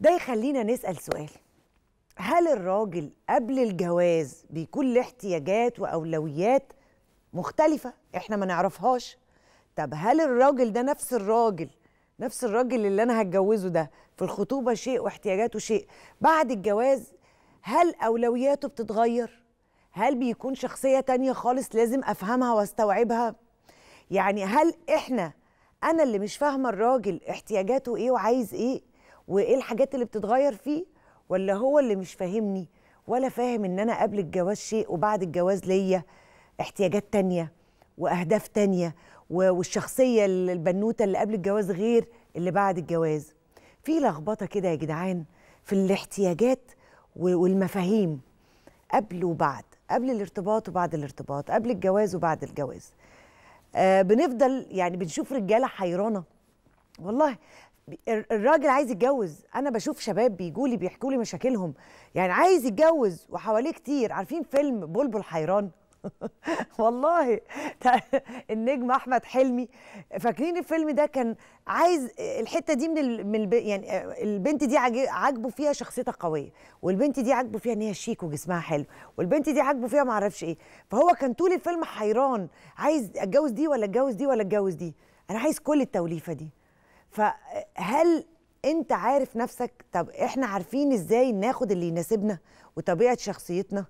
ده يخلينا نسأل سؤال. هل الراجل قبل الجواز بيكون له احتياجات وأولويات مختلفة؟ إحنا ما نعرفهاش. طب هل الراجل ده نفس الراجل نفس الراجل اللي أنا هتجوزه ده في الخطوبة شيء واحتياجاته شيء بعد الجواز هل أولوياته بتتغير؟ هل بيكون شخصية تانية خالص لازم أفهمها وأستوعبها؟ يعني هل إحنا أنا اللي مش فاهمة الراجل احتياجاته إيه وعايز إيه؟ وإيه الحاجات اللي بتتغير فيه ولا هو اللي مش فاهمني ولا فاهم إن أنا قبل الجواز شيء وبعد الجواز ليا احتياجات تانية وأهداف تانية والشخصية البنوتة اللي قبل الجواز غير اللي بعد الجواز. في لخبطة كده يا جدعان في الاحتياجات والمفاهيم قبل وبعد قبل الارتباط وبعد الارتباط قبل الجواز وبعد الجواز. آه بنفضل يعني بنشوف رجالة حيرانة. والله الراجل عايز يتجوز. أنا بشوف شباب بيجوا لي بيحكوا لي مشاكلهم. يعني عايز يتجوز وحواليه كتير. عارفين فيلم بلبل حيران؟ والله. النجم أحمد حلمي. فاكرين الفيلم ده؟ كان عايز الحتة دي من ال... من الب... يعني البنت دي عاج- عاجبه فيها شخصيتها قوية. والبنت دي عاجبه فيها إن هي شيك وجسمها حلو. والبنت دي عاجبه فيها ما أعرفش إيه. فهو كان طول الفيلم حيران. عايز أتجوز دي ولا أتجوز دي ولا أتجوز دي؟ أنا عايز كل التوليفة دي. فهل انت عارف نفسك؟ طب إحنا عارفين إزاي ناخد اللي يناسبنا وطبيعة شخصيتنا؟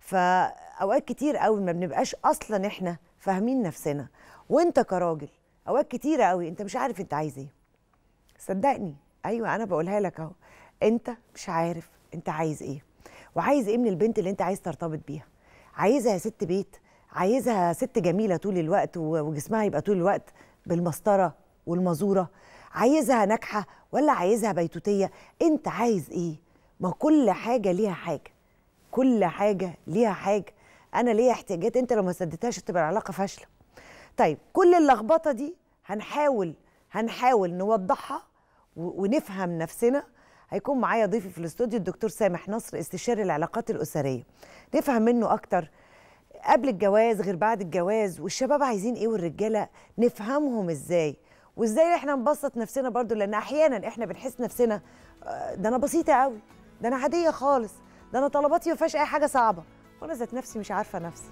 فأوقات كتير قوي ما بنبقاش أصلا إحنا فاهمين نفسنا. وانت كراجل أوقات كتيره قوي انت مش عارف انت عايز إيه. صدقني أيوه أنا بقولها لك أهو. انت مش عارف انت عايز إيه. وعايز إيه من البنت اللي انت عايز ترتبط بيها؟ عايزها ست بيت؟ عايزها ست جميلة طول الوقت وجسمها يبقى طول الوقت بالمسطرة والمزوره عايزها ناجحة ولا عايزها بيتوتية؟ انت عايز إيه؟ ما كل حاجة ليها حاجة. كل حاجة ليها حاجة. أنا ليا احتياجات انت لو ما سددتهاش تبقى العلاقة فاشلة. طيب كل اللخبطة دي هنحاول هنحاول نوضحها ونفهم نفسنا. هيكون معايا ضيفي في الاستوديو الدكتور سامح نصر استشاري العلاقات الأسرية. نفهم منه أكتر. قبل الجواز غير بعد الجواز والشباب عايزين إيه والرجالة؟ نفهمهم إزاي. وازاي إحنا نبسط نفسنا برضو لأن أحيانا إحنا بنحس نفسنا آه، ده أنا بسيطة قوي ده أنا عادية خالص ده أنا طلباتي ما أي حاجة صعبة وأنا ذات نفسي مش عارفة نفسي.